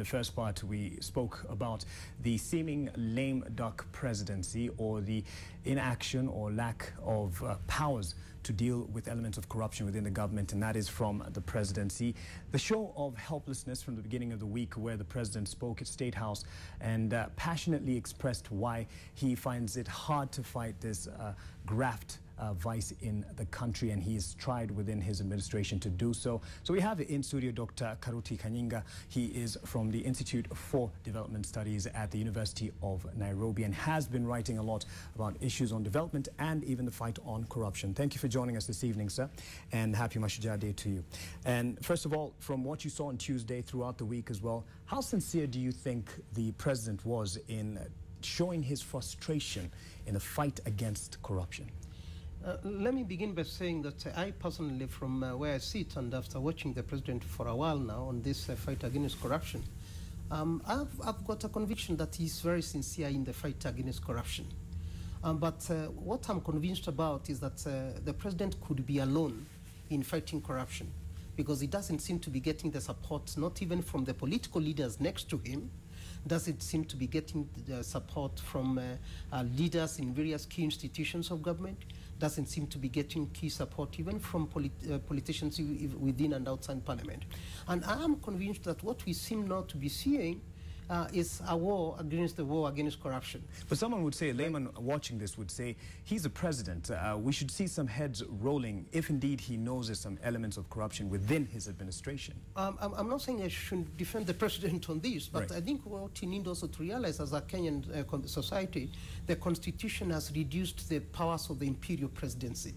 In the first part, we spoke about the seeming lame duck presidency or the inaction or lack of uh, powers to deal with elements of corruption within the government, and that is from the presidency. The show of helplessness from the beginning of the week, where the president spoke at State House and uh, passionately expressed why he finds it hard to fight this uh, graft uh, vice in the country, and he's tried within his administration to do so. So we have in studio Dr. Karuti Kanyinga. He is from the Institute for Development Studies at the University of Nairobi and has been writing a lot about issues on development and even the fight on corruption. Thank you for joining us this evening, sir, and happy Mashujaa Day to you. And first of all, from what you saw on Tuesday throughout the week as well, how sincere do you think the president was in showing his frustration in the fight against corruption? Uh, let me begin by saying that uh, I personally, from uh, where I sit, and after watching the president for a while now on this uh, fight against corruption, um, I've, I've, got a conviction that he's very sincere in the fight against corruption. Um, but uh, what I'm convinced about is that uh, the president could be alone in fighting corruption because he doesn't seem to be getting the support, not even from the political leaders next to him, doesn't seem to be getting support from uh, uh, leaders in various key institutions of government, doesn't seem to be getting key support even from polit uh, politicians within and outside parliament. And I am convinced that what we seem not to be seeing uh, is a war against the war against corruption. But someone would say, a layman watching this would say, he's a president. Uh, we should see some heads rolling if indeed he knows there's some elements of corruption within his administration. Um, I'm, not saying I should defend the president on this, but right. I think what you need also to realize as a Kenyan uh, society, the constitution has reduced the powers of the imperial presidency.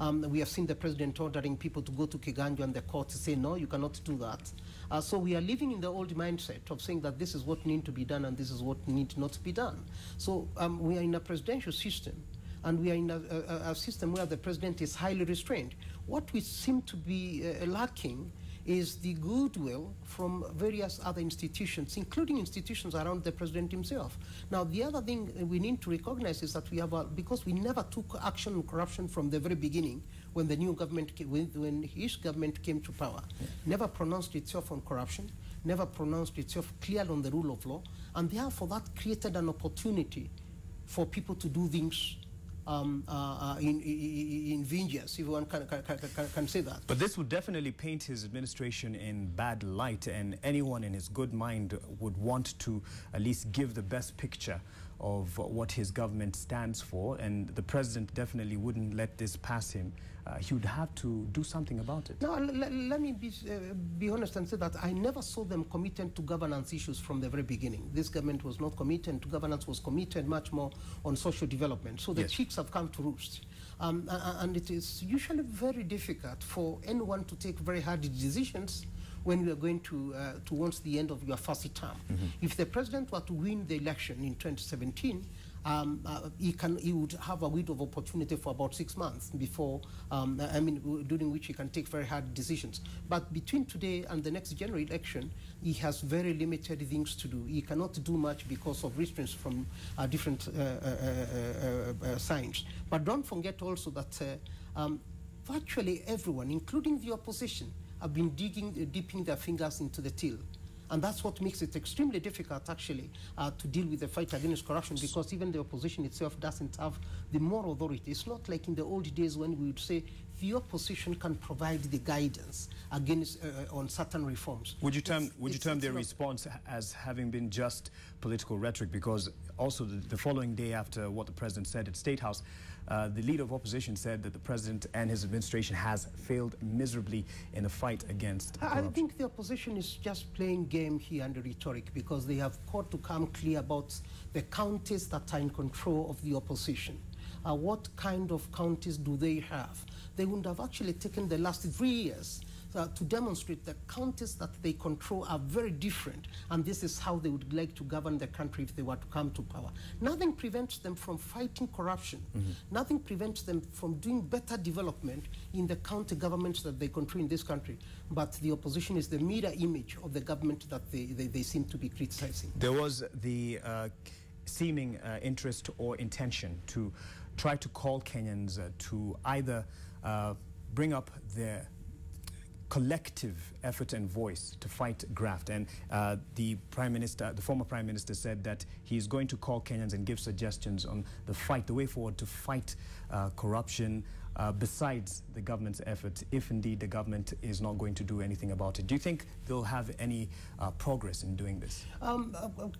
Um, we have seen the president ordering people to go to Kiganjo and the court to say, no, you cannot do that. Uh, so we are living in the old mindset of saying that this is what needs to be done and this is what needs not to be done. So um, we are in a presidential system and we are in a, a, a, system where the president is highly restrained. What we seem to be uh, lacking is the goodwill from various other institutions, including institutions around the president himself. Now, the other thing we need to recognize is that we have, a, because we never took action on corruption from the very beginning, when the new government, came, when, when his government came to power, yeah. never pronounced itself on corruption, never pronounced itself clear on the rule of law, and therefore that created an opportunity for people to do things um, uh, uh, in, in vengeance, if one can, can, can, can, say that. But this would definitely paint his administration in bad light, and anyone in his good mind would want to at least give the best picture of what his government stands for, and the president definitely wouldn't let this pass him. Uh, he would have to do something about it. Now, let me be, uh, be honest and say that I never saw them committed to governance issues from the very beginning. This government was not committed to governance, was committed much more on social development. So the yes. chicks have come to roost. Um, and it is usually very difficult for anyone to take very hard decisions when you are going to uh, towards the end of your first term. Mm -hmm. If the president were to win the election in 2017, um, uh, he can he would have a window of opportunity for about six months before um, I mean during which he can take very hard decisions. But between today and the next general election, he has very limited things to do. He cannot do much because of restraints from uh, different uh, uh, uh, uh signs. But don't forget also that um, virtually everyone, including the opposition, have been digging, uh, dipping their fingers into the till. And that's what makes it extremely difficult, actually, uh, to deal with the fight against corruption because even the opposition itself doesn't have the moral authority. It's not like in the old days when we would say the opposition can provide the guidance against uh, on certain reforms. Would you term it's, would you term their response as having been just political rhetoric? Because also the, the, following day after what the president said at State House, uh, the leader of opposition said that the president and his administration has failed miserably in the fight against. I, I think the opposition is just playing game here under rhetoric because they have got to come clear about the counties that are in control of the opposition. Uh, what kind of counties do they have? they would have actually taken the last three years uh, to demonstrate the counties that they control are very different, and this is how they would like to govern the country if they were to come to power. Nothing prevents them from fighting corruption. Mm -hmm. Nothing prevents them from doing better development in the county governments that they control in this country. But the opposition is the mirror image of the government that they, they, they seem to be criticizing. There was the uh, seeming uh, interest or intention to try to call Kenyans uh, to either uh, bring up their collective effort and voice to fight graft. And uh, the Prime Minister, the former Prime Minister said that he's going to call Kenyans and give suggestions on the fight, the way forward to fight uh, corruption, uh, besides the government's efforts, if indeed the government is not going to do anything about it. Do you think they'll have any uh, progress in doing this? Um,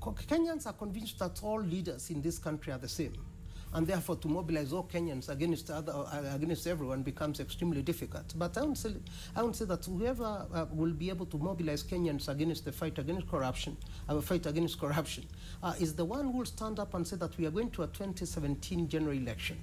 Kenyans are convinced that all leaders in this country are the same. And therefore, to mobilize all Kenyans against, other, uh, against everyone becomes extremely difficult. But I would say, I would say that whoever uh, will be able to mobilize Kenyans against the fight against corruption, our fight against corruption, is the one who will stand up and say that we are going to a 2017 general election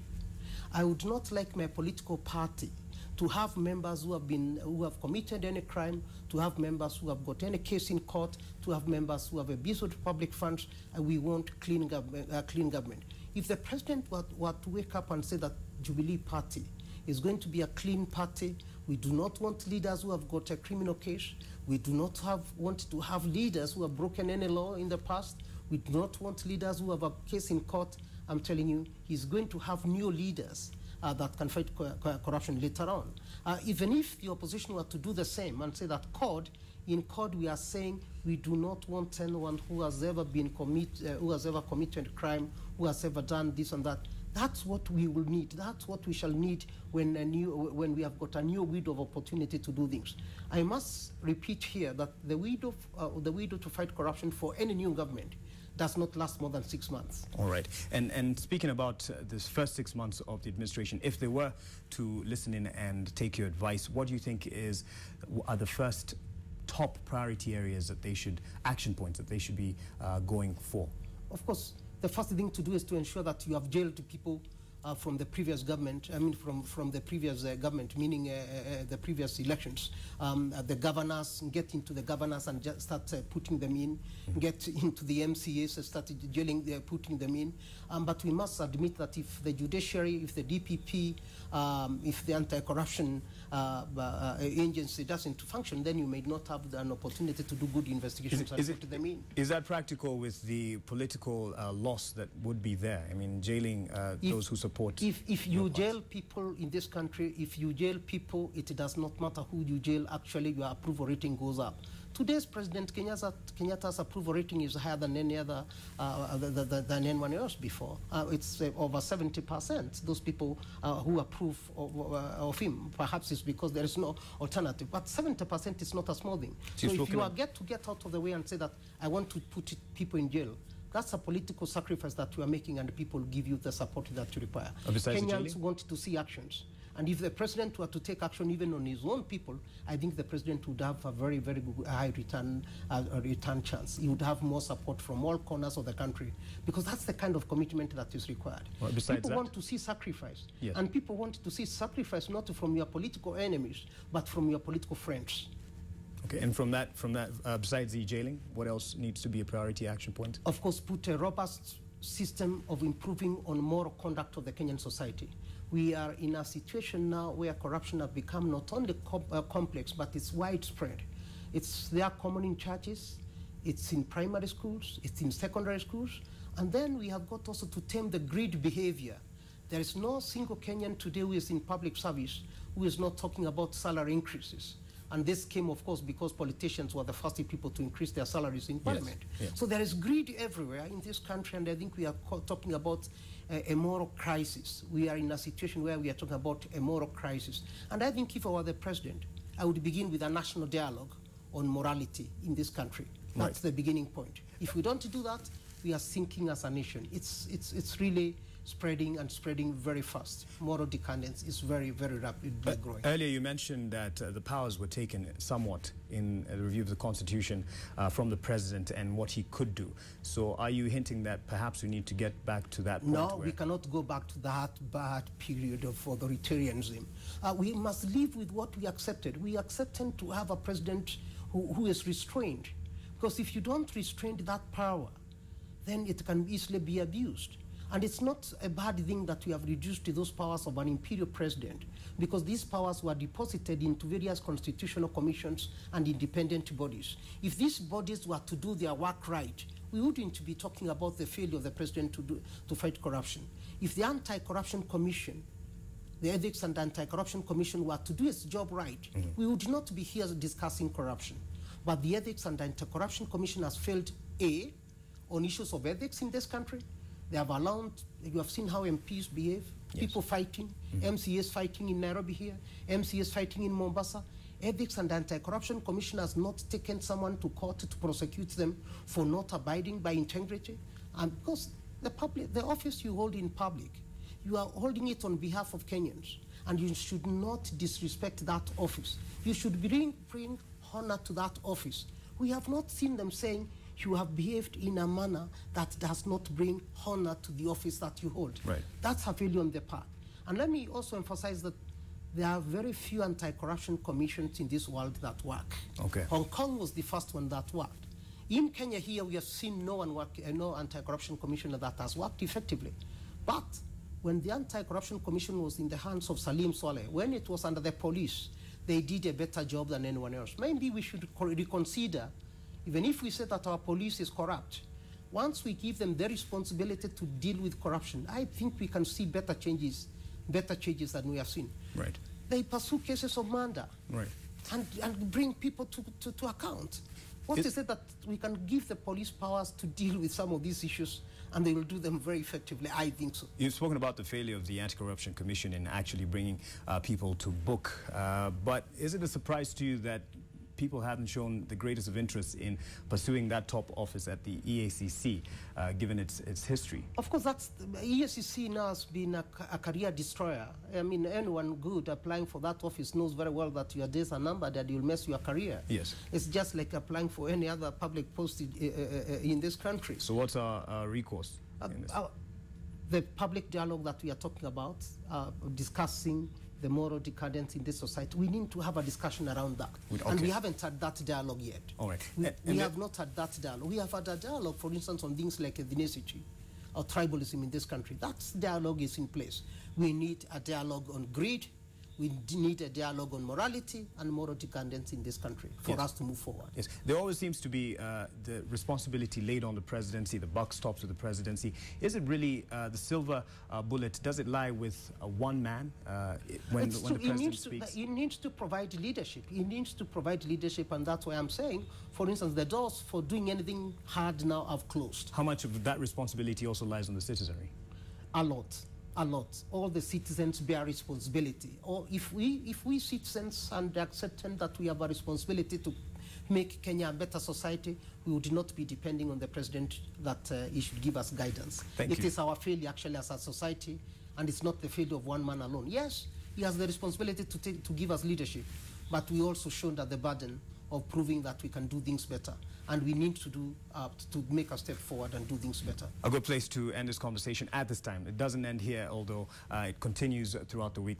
I would not like my political party to have members who have been who have committed any crime, to have members who have got any case in court, to have members who have abused public funds, and we want clean government. Uh, clean government. If the president were, were to wake up and say that Jubilee Party is going to be a clean party, we do not want leaders who have got a criminal case. We do not have, want to have leaders who have broken any law in the past. We do not want leaders who have a case in court. I'm telling you, he's going to have new leaders uh, that can fight co co corruption later on. Uh, even if the opposition were to do the same and say that CORD, in CORD we are saying we do not want anyone who has ever been commit, uh, who has ever committed crime, who has ever done this and that. That's what we will need. That's what we shall need when, a new, when we have got a new window of opportunity to do things. I must repeat here that the window, uh, the window to fight corruption for any new government does not last more than six months. All right. And, and speaking about uh, this first six months of the administration, if they were to listen in and take your advice, what do you think is are the first top priority areas that they should, action points that they should be uh, going for? Of course, the first thing to do is to ensure that you have jailed people uh, from the previous government, I mean from, from the previous uh, government, meaning uh, uh the previous elections. Um, uh, the governors, get into the governors and just start uh, putting them in, get into the MCAs and start jailing, putting them in. Um, but we must admit that if the judiciary, if the DPP, um, if the anti-corruption agency doesn't function, then you may not have an opportunity to do good investigations is, and put them in. Is that practical with the political loss that would be there? I mean, jailing those who support support. If, if you jail people in this country, if you jail people, it does not matter who you jail, actually your approval rating goes up. Today's President Kenyatta, Kenyatta's approval rating is higher than any other, uh, than anyone else before. Uh, it's uh, over 70%. Those people uh, who approve of, uh, of, him, perhaps it's because there is no alternative. But 70% is not a small thing. So, so if you are get to get out of the way and say that I want to put people in jail, that's a political sacrifice that we are making, and people give you the support that you require. Kenyans want to see actions. And if the president were to take action even on his own people, I think the president would have a very, very good, high return, uh, return chance. He would have more support from all corners of the country because that's the kind of commitment that is required. Well, people that, want to see sacrifice. Yes. And people want to see sacrifice not from your political enemies, but from your political friends. Okay, and from that, from that, uh, besides the jailing, what else needs to be a priority action point? Of course, put a robust system of improving on moral conduct of the Kenyan society. We are in a situation now where corruption has become not only com uh, complex, but it's widespread. It's there common in churches, it's in primary schools, it's in secondary schools, and then we have got also to tame the greed behavior. There is no single Kenyan today who is in public service who is not talking about salary increases. And this came, of course, because politicians were the first people to increase their salaries in parliament. Yes. So there is greed everywhere in this country, and I think we are talking about a, a moral crisis. We are in a situation where we are talking about a moral crisis. And I think if I were the president, I would begin with a national dialogue on morality in this country. That's right. the beginning point. If we don't do that, we are sinking as a nation. It's, it's, it's really spreading and spreading very fast. Moral decadence is very, very rapidly growing. Earlier you mentioned that uh, the powers were taken somewhat in a review of the Constitution uh, from the President and what he could do. So are you hinting that perhaps we need to get back to that point? No, we cannot go back to that bad period of authoritarianism. Uh, we must live with what we accepted. We accepted to have a president who, who is restrained. Because if you don't restrain that power, then it can easily be abused. And it's not a bad thing that we have reduced those powers of an imperial president, because these powers were deposited into various constitutional commissions and independent bodies. If these bodies were to do their work right, we wouldn't be talking about the failure of the president to, do, to fight corruption. If the Anti-Corruption Commission the Ethics and Anti-Corruption Commission were to do its job right, mm. we would not be here discussing corruption. But the Ethics and Anti-Corruption Commission has failed, A, on issues of ethics in this country. They have allowed, you have seen how MPs behave, yes. people fighting, mm -hmm. MCAs fighting in Nairobi here, MCAs fighting in Mombasa. Ethics and Anti-Corruption Commission has not taken someone to court to prosecute them for not abiding by integrity. And because the, public, the office you hold in public, you are holding it on behalf of Kenyans, and you should not disrespect that office. You should bring, bring honor to that office. We have not seen them saying, you have behaved in a manner that does not bring honor to the office that you hold. Right. That's a failure on the part. And let me also emphasize that there are very few anti-corruption commissions in this world that work. Okay. Hong Kong was the first one that worked. In Kenya here, we have seen no one work, uh, no anti-corruption commissioner that has worked effectively. But when the anti-corruption commission was in the hands of Salim Saleh, when it was under the police, they did a better job than anyone else. Maybe we should reconsider, even if we say that our police is corrupt, once we give them the responsibility to deal with corruption, I think we can see better changes, better changes than we have seen. Right. They pursue cases of murder. Right. And, and bring people to, to, to account. What it, is it that we can give the police powers to deal with some of these issues and they will do them very effectively. I think so. You've spoken about the failure of the Anti-Corruption Commission in actually bringing uh, people to book. Uh, but is it a surprise to you that people haven't shown the greatest of interest in pursuing that top office at the EACC, uh, given its, its history? Of course, that's EACC now has been a, a, career destroyer. I mean, anyone good applying for that office knows very well that your days are numbered and you'll mess your career. Yes. It's just like applying for any other public post in, uh, uh, in this country. So what's our recourse? Uh, the public dialogue that we are talking about, uh, discussing the moral decadence in this society. We need to have a discussion around that. Okay. And we haven't had that dialogue yet. All right. We, and, and we have not had that dialogue. We have had a dialogue, for instance, on things like ethnicity or tribalism in this country. That dialogue is in place. We need a dialogue on greed, we need a dialogue on morality and moral decadence in this country for yes. us to move forward. Yes, there always seems to be uh, the responsibility laid on the presidency, the buck stops with the presidency. Is it really uh, the silver uh, bullet? Does it lie with uh, one man uh, when, when the president needs speaks? To, he needs to provide leadership. He needs to provide leadership, and that's why I'm saying, for instance, the doors for doing anything hard now have closed. How much of that responsibility also lies on the citizenry? A lot a lot. All the citizens bear responsibility. Or if we, if we citizens and accept that we have a responsibility to make Kenya a better society, we would not be depending on the president that uh, he should give us guidance. Thank it you. is our failure actually as a society, and it's not the failure of one man alone. Yes, he has the responsibility to, take, to give us leadership, but we also shown that the burden of proving that we can do things better. And we need to do uh, to make a step forward and do things better. A good place to end this conversation at this time. It doesn't end here, although uh, it continues throughout the week.